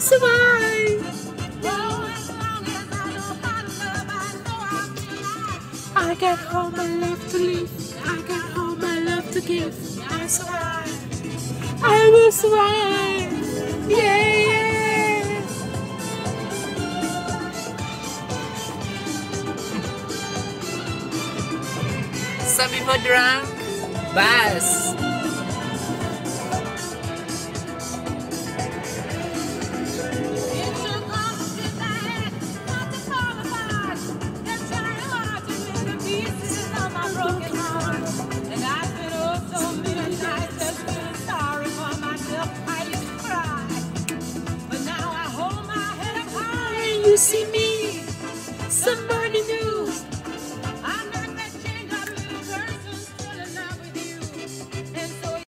survive. I got all my love to live. I got all my love to give. I survive. I will survive. Yeah. Some people drunk. Bus. you see me somebody.